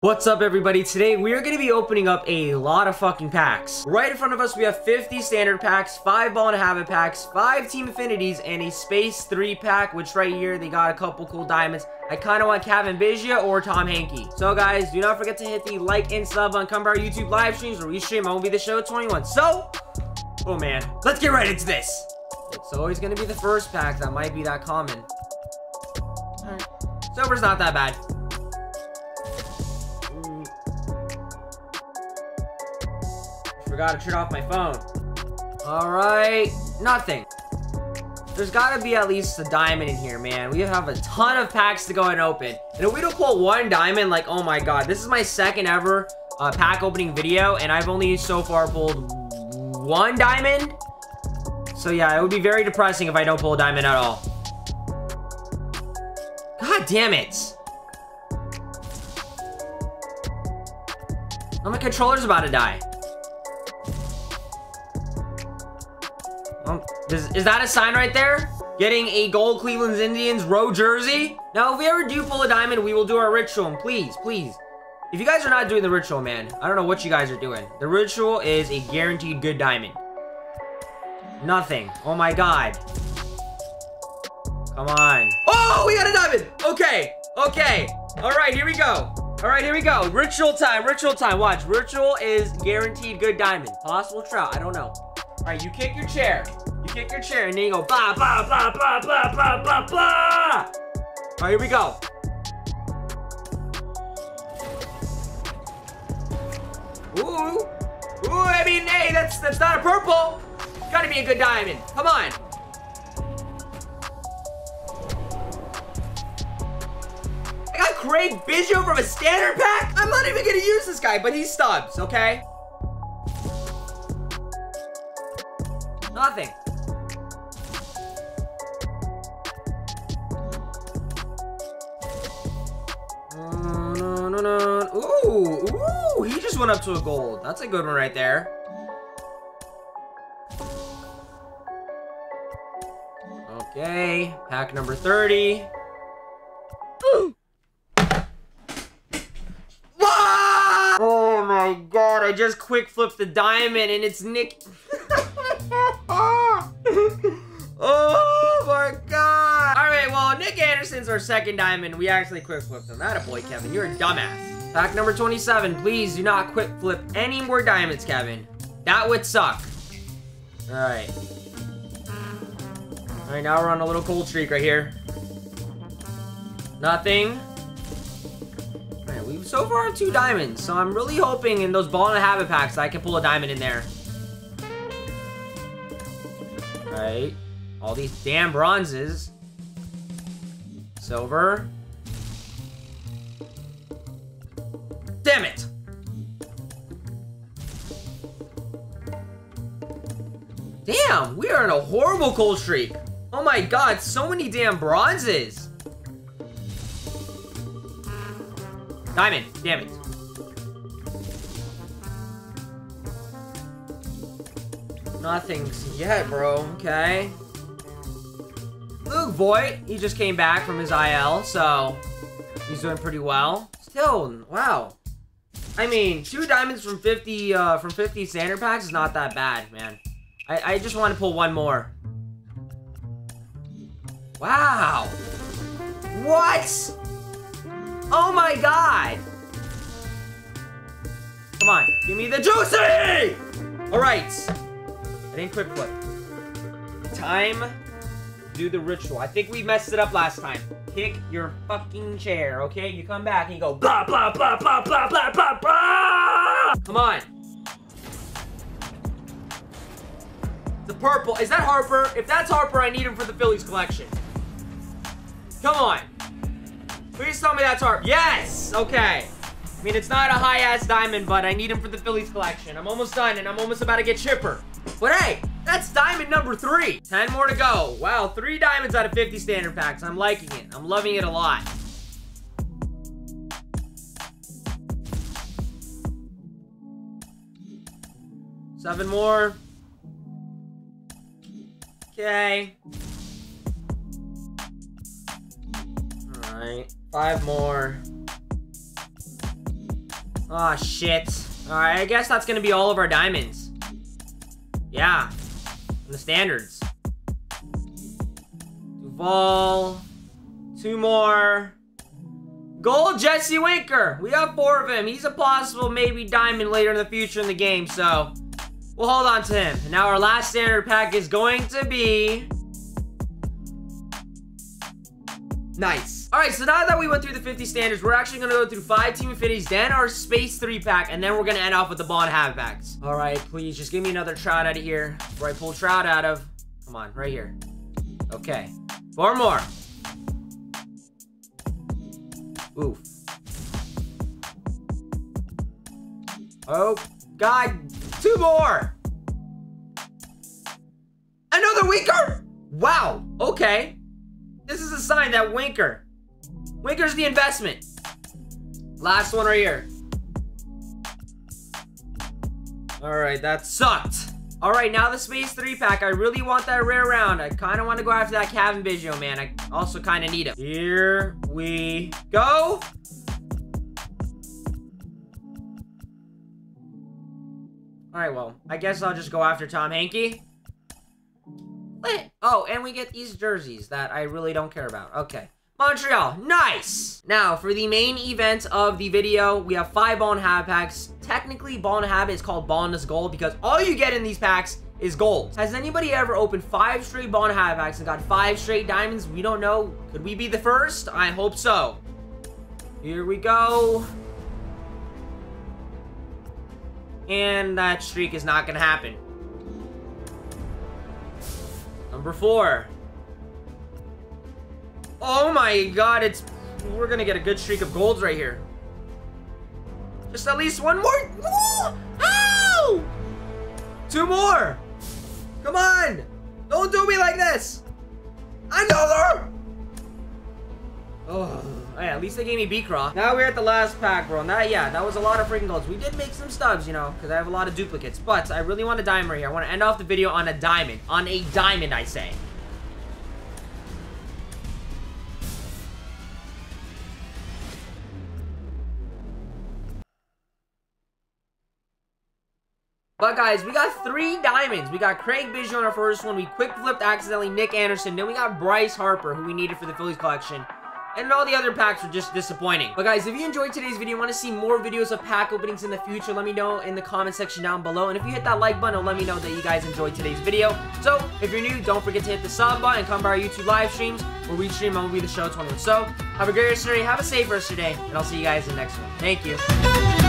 What's up everybody? Today we are going to be opening up a lot of fucking packs. Right in front of us we have 50 standard packs, 5 ball and habit packs, 5 team affinities, and a space 3 pack which right here they got a couple cool diamonds. I kind of want Cavan Biggio or Tom Henke. So guys, do not forget to hit the like and sub on come our YouTube live streams where we stream MLB the show 21. So, oh man, let's get right into this. It's always going to be the first pack that might be that common. Silver's not that bad. Forgot to turn off my phone. Alright, nothing. There's gotta be at least a diamond in here, man. We have a ton of packs to go and open. And if we don't pull one diamond, like, oh my god. This is my second ever uh, pack opening video, and I've only so far pulled one diamond. So yeah, it would be very depressing if I don't pull a diamond at all. God damn it. Oh, my controller's about to die. Um, does, is that a sign right there? Getting a gold Cleveland Indians row jersey? Now, if we ever do pull a diamond, we will do our ritual. Please, please. If you guys are not doing the ritual, man, I don't know what you guys are doing. The ritual is a guaranteed good diamond. Nothing. Oh my god. Come on. Oh, we got a diamond. Okay. Okay. All right, here we go. All right, here we go. Ritual time. Ritual time. Watch. Ritual is guaranteed good diamond. Possible trout. I don't know. All right, you kick your chair. You kick your chair, and then you go blah, blah, blah, blah, blah, blah, blah, blah. All right, here we go. Ooh. Ooh, I mean, hey, that's, that's not a purple. Gotta be a good diamond. Come on. I got Craig Biggio from a standard pack? I'm not even gonna use this guy, but he's stubs, okay? Nothing. No, no, no. Ooh, ooh, he just went up to a gold. That's a good one right there. Okay, pack number 30. Oh my god, I just quick flipped the diamond and it's Nick. oh my god. All right, well, Nick Anderson's our second diamond. We actually quick flipped him. That a boy, Kevin. You're a dumbass. Pack number 27. Please do not quick flip any more diamonds, Kevin. That would suck. All right. All right, now we're on a little cold streak right here. Nothing. All right, we've so far two diamonds, so I'm really hoping in those ball and habit packs I can pull a diamond in there. Right. All these damn bronzes. Silver. Damn it! Damn, we are in a horrible cold streak. Oh my god, so many damn bronzes. Diamond, damn it. Nothing's yet, bro. Okay. Luke Voit, he just came back from his IL, so he's doing pretty well. Still, wow. I mean, two diamonds from 50 uh, from 50 standard packs is not that bad, man. I, I just want to pull one more. Wow. What? Oh my god. Come on, give me the juicy! All right. I didn't quick flip. Time do the ritual. I think we messed it up last time. Kick your fucking chair, okay? You come back and you go blah, blah, blah, blah, blah, blah, blah, blah! Come on. The purple. Is that Harper? If that's Harper, I need him for the Phillies collection. Come on. Please tell me that's Harper. Yes! Okay. I mean, it's not a high-ass diamond, but I need him for the Phillies collection. I'm almost done, and I'm almost about to get Chipper. But hey, that's diamond number three. 10 more to go. Wow, three diamonds out of 50 standard packs. I'm liking it. I'm loving it a lot. Seven more. Okay. Alright. Five more. Oh, shit. Alright, I guess that's gonna be all of our diamonds. Yeah. the standards. Duvall. Two more. Gold Jesse Winker. We got four of him. He's a possible maybe diamond later in the future in the game, so we'll hold on to him. And now our last standard pack is going to be... Nice. All right, so now that we went through the 50 standards, we're actually going to go through five Team Affinities, then our Space 3 pack, and then we're going to end off with the Bond Have packs. All right, please, just give me another Trout out of here. Where I pull Trout out of. Come on, right here. Okay. Four more. Oof. Oh, God. Two more. Another Winker? Wow. Okay. This is a sign that Winker. Winker's the investment. Last one right here. Alright, that sucked. Alright, now the Space 3 pack. I really want that rare round. I kind of want to go after that Cavan Biggio, man. I also kind of need him. Here we go. Alright, well, I guess I'll just go after Tom Henke. Oh, and we get these jerseys that I really don't care about. Okay. Montreal, nice! Now, for the main event of the video, we have five Ball and Habit packs. Technically, Ball and Habit is called Bonus Gold because all you get in these packs is gold. Has anybody ever opened five straight Ball and Habit packs and got five straight diamonds? We don't know. Could we be the first? I hope so. Here we go. And that streak is not to happen. Number four. Oh my god, it's... We're gonna get a good streak of golds right here. Just at least one more. Ow! Two more. Come on. Don't do me like this. Another. Oh, yeah, at least they gave me Beecroft. Now we're at the last pack, bro. That, yeah, that was a lot of freaking golds. We did make some stubs, you know, because I have a lot of duplicates. But I really want a diamond right here. I want to end off the video on a diamond. On a diamond, I say. But guys, we got three diamonds. We got Craig Biggio on our first one. We quick flipped accidentally Nick Anderson. Then we got Bryce Harper, who we needed for the Phillies collection. And all the other packs were just disappointing. But guys, if you enjoyed today's video and want to see more videos of pack openings in the future, let me know in the comment section down below. And if you hit that like button, let me know that you guys enjoyed today's video. So, if you're new, don't forget to hit the sub button and come by our YouTube live streams where we stream Be The Show 21. So, have a great rest of your day, have a safe rest of your day, and I'll see you guys in the next one. Thank you.